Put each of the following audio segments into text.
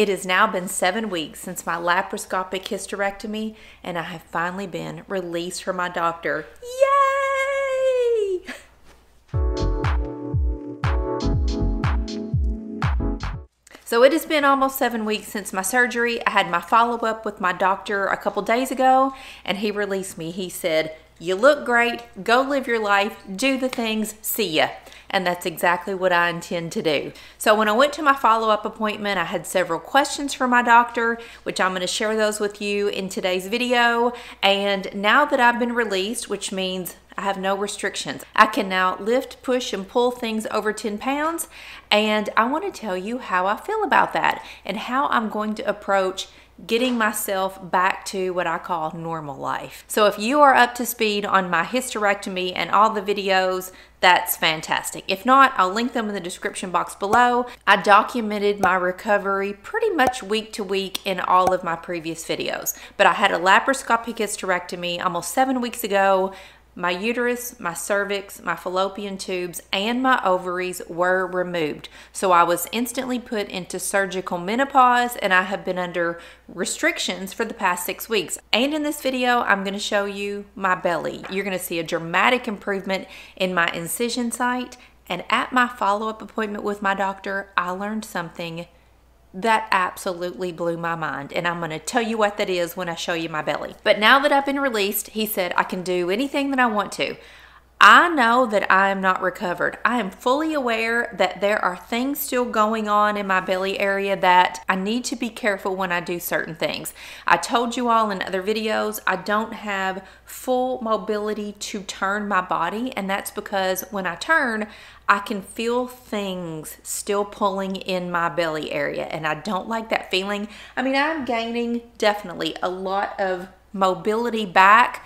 It has now been seven weeks since my laparoscopic hysterectomy, and I have finally been released from my doctor. Yay! So it has been almost seven weeks since my surgery. I had my follow up with my doctor a couple days ago, and he released me. He said, You look great, go live your life, do the things, see ya and that's exactly what I intend to do. So when I went to my follow-up appointment, I had several questions for my doctor, which I'm going to share those with you in today's video. And now that I've been released, which means I have no restrictions. I can now lift, push, and pull things over 10 pounds. And I want to tell you how I feel about that and how I'm going to approach getting myself back to what I call normal life. So if you are up to speed on my hysterectomy and all the videos, that's fantastic. If not, I'll link them in the description box below. I documented my recovery pretty much week to week in all of my previous videos, but I had a laparoscopic hysterectomy almost seven weeks ago my uterus, my cervix, my fallopian tubes, and my ovaries were removed. So I was instantly put into surgical menopause and I have been under restrictions for the past six weeks. And in this video, I'm going to show you my belly. You're going to see a dramatic improvement in my incision site. And at my follow up appointment with my doctor, I learned something that absolutely blew my mind. And I'm going to tell you what that is when I show you my belly. But now that I've been released, he said I can do anything that I want to. I know that I am not recovered. I am fully aware that there are things still going on in my belly area that I need to be careful when I do certain things. I told you all in other videos, I don't have full mobility to turn my body, and that's because when I turn, I can feel things still pulling in my belly area, and I don't like that feeling. I mean, I'm gaining definitely a lot of mobility back,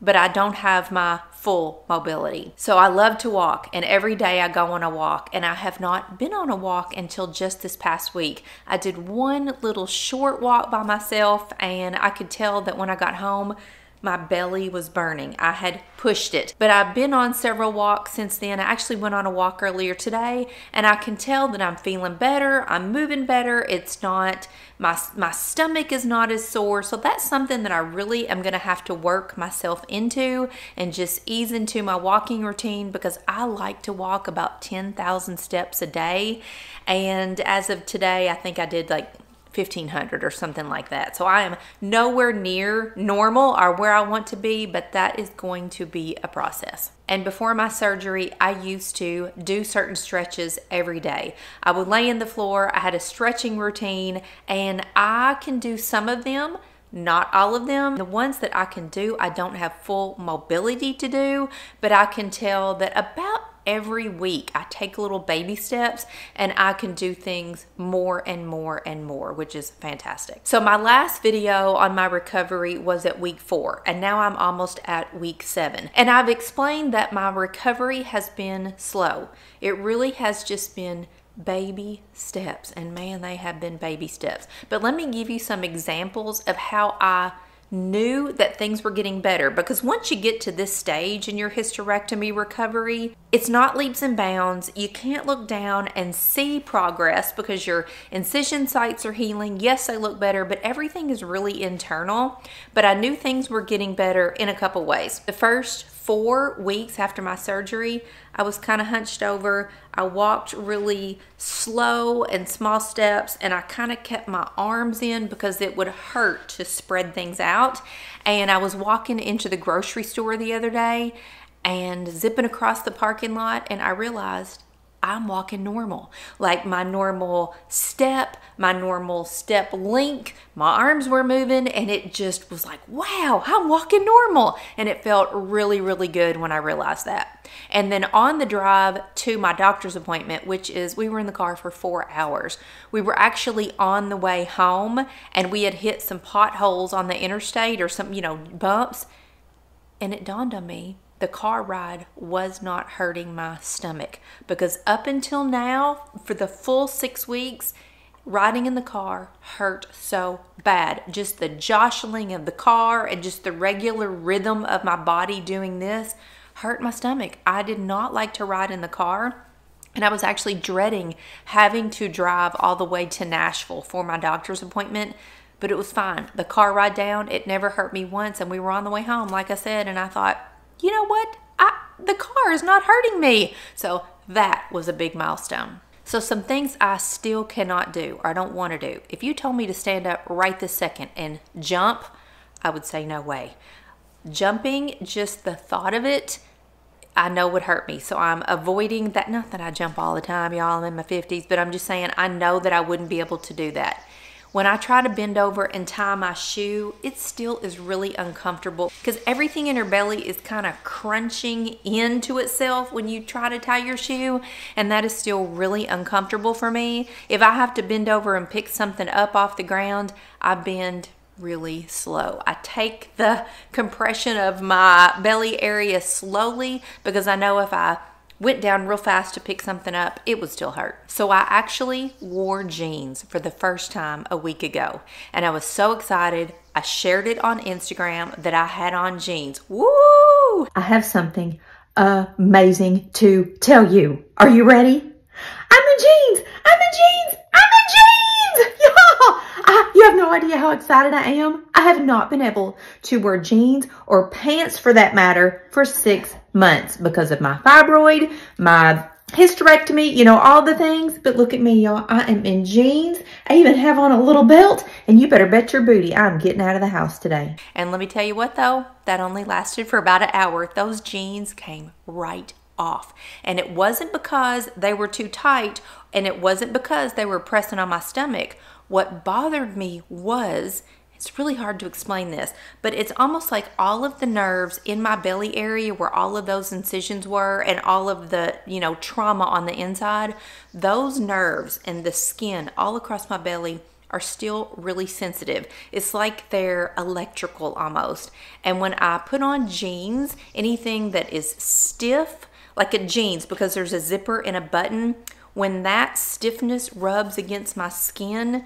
but I don't have my full mobility. So I love to walk, and every day I go on a walk, and I have not been on a walk until just this past week. I did one little short walk by myself, and I could tell that when I got home, my belly was burning. I had pushed it. But I've been on several walks since then. I actually went on a walk earlier today and I can tell that I'm feeling better. I'm moving better. It's not, my, my stomach is not as sore. So that's something that I really am going to have to work myself into and just ease into my walking routine because I like to walk about 10,000 steps a day. And as of today, I think I did like 1500 or something like that. So I am nowhere near normal or where I want to be, but that is going to be a process. And before my surgery, I used to do certain stretches every day. I would lay in the floor, I had a stretching routine, and I can do some of them not all of them. The ones that I can do, I don't have full mobility to do, but I can tell that about every week I take little baby steps and I can do things more and more and more, which is fantastic. So my last video on my recovery was at week four and now I'm almost at week seven. And I've explained that my recovery has been slow. It really has just been baby steps and man, they have been baby steps. But let me give you some examples of how I knew that things were getting better because once you get to this stage in your hysterectomy recovery, it's not leaps and bounds. You can't look down and see progress because your incision sites are healing. Yes, they look better, but everything is really internal. But I knew things were getting better in a couple ways. The first four weeks after my surgery, I was kind of hunched over. I walked really slow and small steps, and I kind of kept my arms in because it would hurt to spread things out. And I was walking into the grocery store the other day and zipping across the parking lot, and I realized I'm walking normal. Like my normal step, my normal step link, my arms were moving, and it just was like, wow, I'm walking normal. And it felt really, really good when I realized that. And then on the drive to my doctor's appointment, which is we were in the car for four hours, we were actually on the way home and we had hit some potholes on the interstate or some, you know, bumps. And it dawned on me the car ride was not hurting my stomach because up until now, for the full six weeks, riding in the car hurt so bad. Just the jostling of the car and just the regular rhythm of my body doing this hurt my stomach. I did not like to ride in the car. And I was actually dreading having to drive all the way to Nashville for my doctor's appointment, but it was fine. The car ride down, it never hurt me once, and we were on the way home, like I said, and I thought, you know what? I, the car is not hurting me. So that was a big milestone. So, some things I still cannot do or I don't want to do. If you told me to stand up right this second and jump, I would say no way. Jumping, just the thought of it, I know would hurt me. So I'm avoiding that. Not that I jump all the time, y'all. I'm in my 50s, but I'm just saying I know that I wouldn't be able to do that. When I try to bend over and tie my shoe, it still is really uncomfortable because everything in your belly is kind of crunching into itself when you try to tie your shoe, and that is still really uncomfortable for me. If I have to bend over and pick something up off the ground, I bend really slow. I take the compression of my belly area slowly because I know if I went down real fast to pick something up, it would still hurt. So I actually wore jeans for the first time a week ago. And I was so excited. I shared it on Instagram that I had on jeans. Woo! I have something amazing to tell you. Are you ready? I'm in jeans! I'm in jeans! I'm in jeans! Y'all! I, you have no idea how excited I am. I have not been able to wear jeans or pants for that matter for six months because of my fibroid, my hysterectomy, you know, all the things. But look at me, y'all. I am in jeans. I even have on a little belt. And you better bet your booty I'm getting out of the house today. And let me tell you what, though, that only lasted for about an hour. Those jeans came right off. And it wasn't because they were too tight and it wasn't because they were pressing on my stomach. What bothered me was it's really hard to explain this, but it's almost like all of the nerves in my belly area where all of those incisions were and all of the, you know, trauma on the inside, those nerves and the skin all across my belly are still really sensitive. It's like they're electrical almost. And when I put on jeans, anything that is stiff, like a jeans, because there's a zipper and a button, when that stiffness rubs against my skin,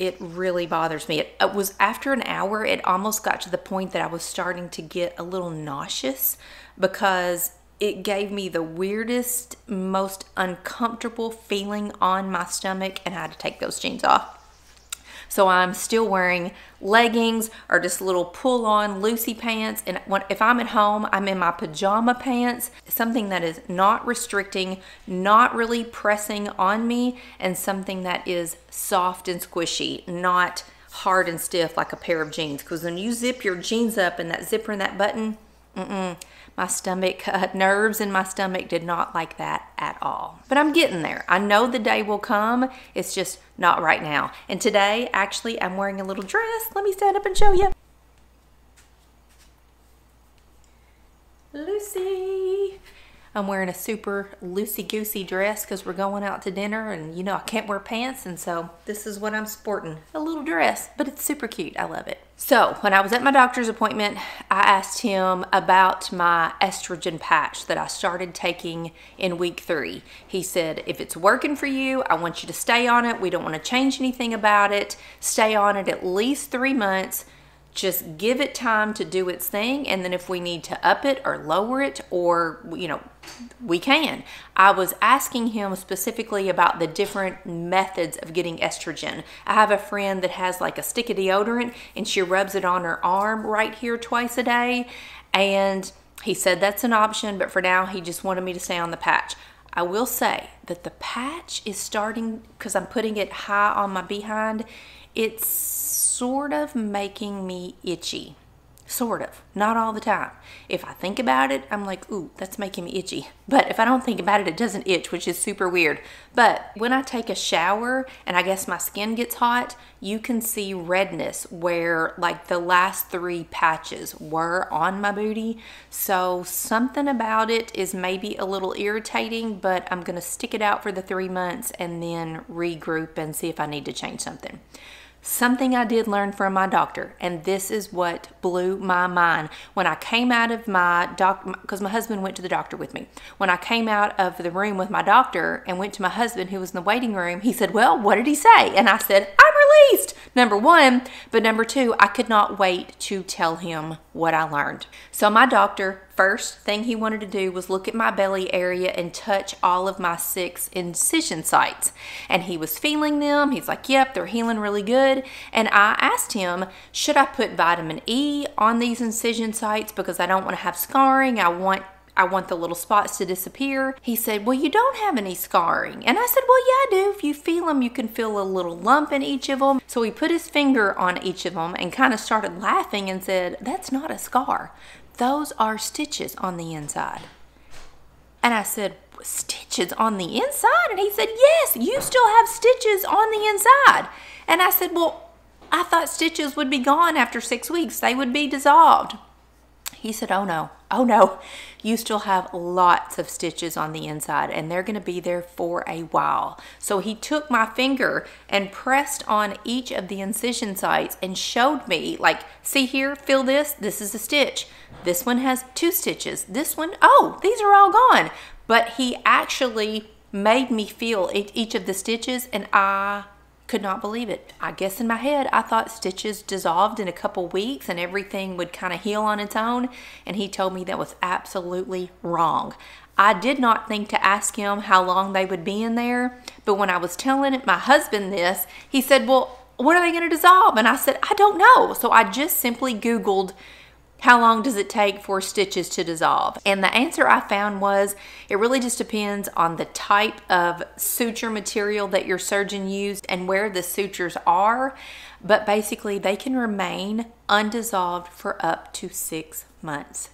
it really bothers me. It, it, was after an hour, it almost got to the point that I was starting to get a little nauseous because it gave me the weirdest, most uncomfortable feeling on my stomach, and I had to take those jeans off. So I'm still wearing leggings or just little pull on loosey pants. And if I'm at home, I'm in my pajama pants, something that is not restricting, not really pressing on me, and something that is soft and squishy, not hard and stiff like a pair of jeans. Because when you zip your jeans up and that zipper and that button, mm-mm, my stomach, uh, nerves in my stomach did not like that at all. But I'm getting there. I know the day will come. It's just not right now. And today, actually, I'm wearing a little dress. Let me stand up and show you. Lucy. I'm wearing a super loosey-goosey dress because we're going out to dinner and you know I can't wear pants and so this is what I'm sporting. A little dress, but it's super cute. I love it. So when I was at my doctor's appointment, I asked him about my estrogen patch that I started taking in week three. He said, if it's working for you, I want you to stay on it. We don't want to change anything about it. Stay on it at least three months just give it time to do its thing and then if we need to up it or lower it or you know we can i was asking him specifically about the different methods of getting estrogen i have a friend that has like a stick of deodorant and she rubs it on her arm right here twice a day and he said that's an option but for now he just wanted me to stay on the patch I will say that the patch is starting because I'm putting it high on my behind. It's sort of making me itchy. Sort of. Not all the time. If I think about it, I'm like, ooh, that's making me itchy. But if I don't think about it, it doesn't itch, which is super weird. But when I take a shower and I guess my skin gets hot, you can see redness where like the last three patches were on my booty. So something about it is maybe a little irritating, but I'm to stick it out for the three months and then regroup and see if I need to change something. Something I did learn from my doctor, and this is what blew my mind. When I came out of my doctor, because my husband went to the doctor with me. When I came out of the room with my doctor and went to my husband who was in the waiting room, he said, Well, what did he say? And I said, I'm released. Number one, but number two, I could not wait to tell him what I learned. So my doctor, first thing he wanted to do was look at my belly area and touch all of my six incision sites. And he was feeling them. He's like, yep, they're healing really good. And I asked him, should I put vitamin E on these incision sites because I don't want to have scarring. I want I want the little spots to disappear. He said, Well, you don't have any scarring. And I said, Well, yeah, I do. If you feel them, you can feel a little lump in each of them. So he put his finger on each of them and kind of started laughing and said, That's not a scar. Those are stitches on the inside. And I said, Stitches on the inside? And he said, Yes, you still have stitches on the inside. And I said, Well, I thought stitches would be gone after six weeks, they would be dissolved. He said, Oh no, oh no, you still have lots of stitches on the inside and they're going to be there for a while. So he took my finger and pressed on each of the incision sites and showed me, like, see here, feel this, this is a stitch. This one has two stitches. This one, oh, these are all gone. But he actually made me feel each of the stitches and I could not believe it. I guess in my head, I thought stitches dissolved in a couple weeks and everything would kind of heal on its own. And he told me that was absolutely wrong. I did not think to ask him how long they would be in there. But when I was telling my husband this, he said, Well, when are they going to dissolve? And I said, I don't know. So I just simply Googled how long does it take for stitches to dissolve? And the answer I found was it really just depends on the type of suture material that your surgeon used and where the sutures are. But basically, they can remain undissolved for up to six months.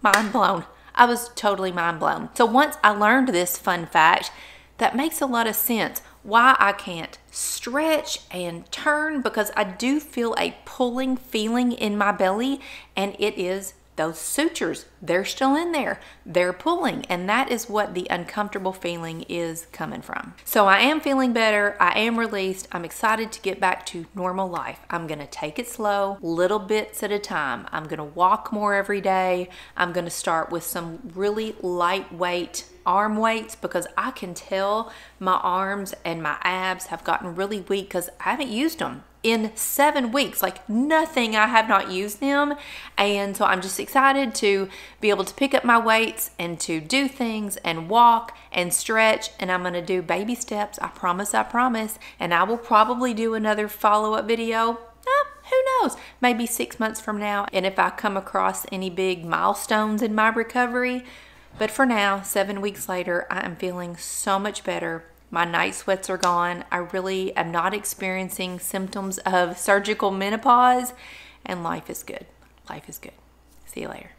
Mind blown. I was totally mind blown. So once I learned this fun fact, that makes a lot of sense why I can't stretch and turn because I do feel a pulling feeling in my belly and it is those sutures, they're still in there. They're pulling, and that is what the uncomfortable feeling is coming from. So I am feeling better. I am released. I'm excited to get back to normal life. I'm going to take it slow, little bits at a time. I'm going to walk more every day. I'm going to start with some really lightweight arm weights because I can tell my arms and my abs have gotten really weak because I haven't used them in seven weeks. Like nothing, I have not used them. And so I'm just excited to be able to pick up my weights and to do things and walk and stretch. And I'm to do baby steps. I promise, I promise. And I will probably do another follow up video. Eh, who knows? Maybe six months from now. And if I come across any big milestones in my recovery, but for now, seven weeks later, I am feeling so much better. My night sweats are gone. I really am not experiencing symptoms of surgical menopause, and life is good. Life is good. See you later.